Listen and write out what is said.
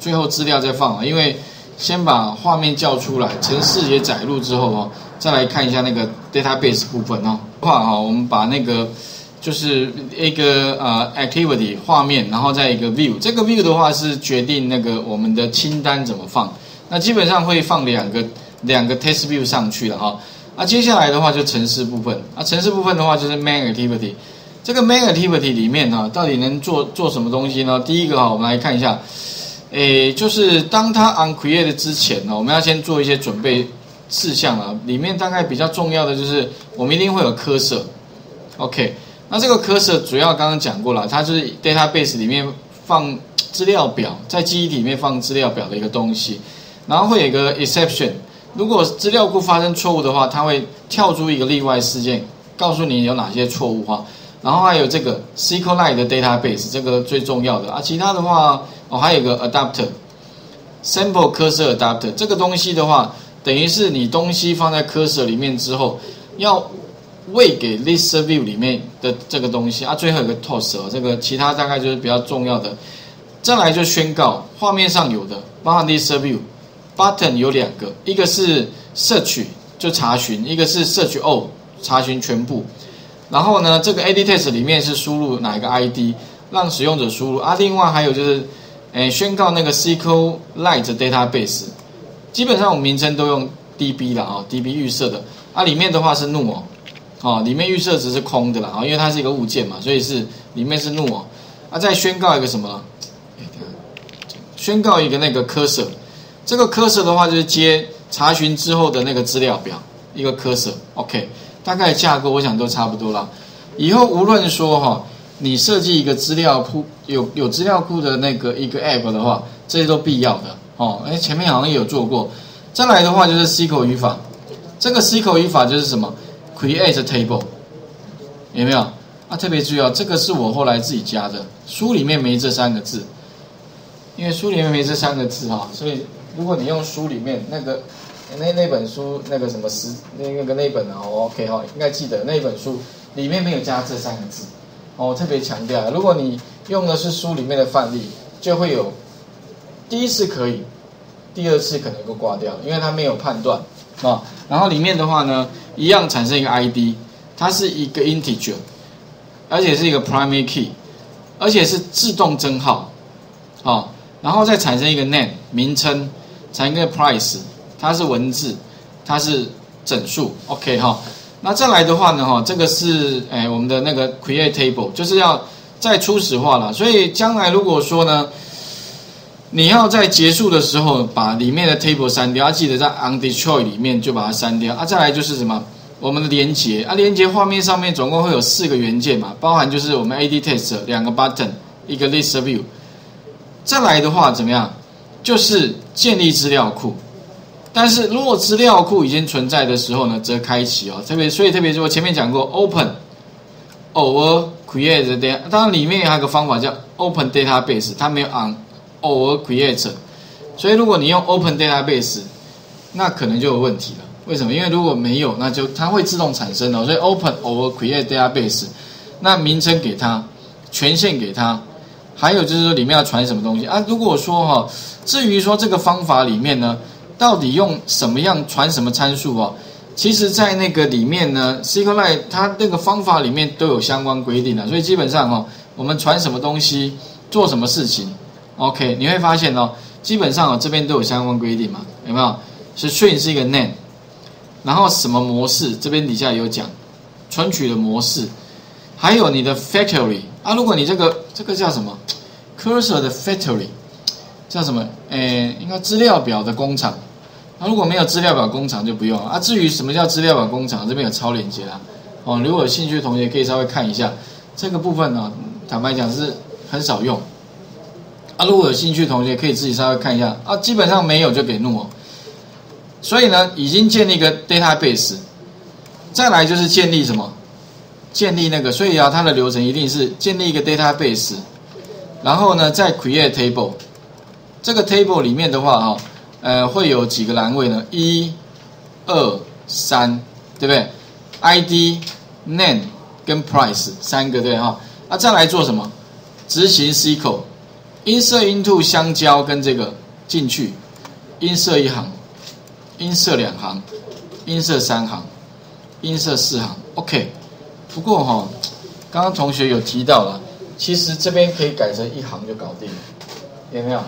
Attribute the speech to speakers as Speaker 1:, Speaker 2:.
Speaker 1: 最后资料再放啊，因为先把画面叫出来，程式也载入之后哦，再来看一下那个 database 部分哦。话哈，我们把那个就是一个呃 activity 画面，然后再一个 view，这个 view 的话是决定那个我们的清单怎么放。那基本上会放两个两个 test view 上去了哈。那接下来的话就程式部分，啊，程式部分的话就是 main activity。这个 main activity 里面呢，到底能做做什么东西呢？第一个哈，我们来看一下，诶，就是当它 uncreate 之前呢，我们要先做一些准备事项啊。里面大概比较重要的就是，我们一定会有 cursor。OK，那这个 cursor 主要刚刚讲过了，它就是 database 里面放资料表，在记忆体里面放资料表的一个东西。然后会有一个 exception，如果资料库发生错误的话，它会跳出一个例外事件，告诉你有哪些错误哈。然后还有这个 SQLite 的 database，这个最重要的啊。其他的话，哦，还有个 adapter，sample cursor adapter，这个东西的话，等于是你东西放在 cursor 里面之后，要喂给 list view 里面的这个东西啊。最后有个 toss，这个其他大概就是比较重要的。再来就宣告画面上有的，包含 list view button 有两个，一个是 search 就查询，一个是 search all 查询全部。然后呢，这个 AD test 里面是输入哪一个 ID，让使用者输入啊。另外还有就是，诶，宣告那个 SQL Lite database，基本上我们名称都用 DB 了啊，DB 预设的啊。里面的话是 null，哦，里面预设值是空的啦啊，因为它是一个物件嘛，所以是里面是 null。啊，再宣告一个什么？宣告一个那个 cursor，这个 cursor 的话就是接查询之后的那个资料表，一个 cursor，OK。大概架构我想都差不多了。以后无论说哈，你设计一个资料库有有资料库的那个一个 app 的话，这些都必要的哦。哎，前面好像也有做过。再来的话就是 SQL 语法，这个 SQL 语法就是什么？Create table 有没有？啊，特别注意哦，这个是我后来自己加的，书里面没这三个字，因为书里面没这三个字哈，所以如果你用书里面那个。那那本书那个什么诗那那个那本啊，OK 哈，应该记得那本书里面没有加这三个字，哦，特别强调，如果你用的是书里面的范例，就会有第一次可以，第二次可能会挂掉，因为它没有判断啊。然后里面的话呢，一样产生一个 ID，它是一个 integer，而且是一个 primary key，而且是自动增号，啊，然后再产生一个 name 名称，产生一个 price。它是文字，它是整数，OK 哈。那再来的话呢，哈，这个是哎我们的那个 create table，就是要再初始化了。所以将来如果说呢，你要在结束的时候把里面的 table 删掉，要记得在 undestroy 里面就把它删掉啊。再来就是什么，我们的连接啊，连接画面上面总共会有四个元件嘛，包含就是我们 AD test 两个 button，一个 list view。再来的话怎么样，就是建立资料库。但是如果资料库已经存在的时候呢，则开启哦。特别所以特别是我前面讲过，open over create 的，当然里面还有个方法叫 open database，它没有 on over create。所以如果你用 open database，那可能就有问题了。为什么？因为如果没有，那就它会自动产生哦。所以 open over create database，那名称给它，权限给它，还有就是说里面要传什么东西啊？如果说哈，至于说这个方法里面呢？到底用什么样传什么参数哦？其实，在那个里面呢，SQLite 它那个方法里面都有相关规定的，所以基本上哦，我们传什么东西，做什么事情，OK，你会发现哦，基本上哦这边都有相关规定嘛，有没有？是 string 是一个 name，然后什么模式，这边底下有讲存取的模式，还有你的 factory 啊，如果你这个这个叫什么 cursor 的 factory 叫什么？诶，应该资料表的工厂。那如果没有资料表工厂就不用啊。至于什么叫资料表工厂，这边有超链接啦。哦，如果有兴趣的同学可以稍微看一下这个部分呢。坦白讲是很少用啊。如果有兴趣的同学可以自己稍微看一下啊。基本上没有就给弄哦。所以呢，已经建立一个 database，再来就是建立什么？建立那个，所以啊，它的流程一定是建立一个 database，然后呢再 create table。这个 table 里面的话哈。呃，会有几个栏位呢？一、二、三，对不对？ID、Name 跟 Price 三个对哈。那再来做什么？执行 SQL，insert into 相交跟这个进去，insert 一行，insert 两行，insert 三行，insert 四行，OK。不过哈，刚刚同学有提到了，其实这边可以改成一行就搞定了，有没有？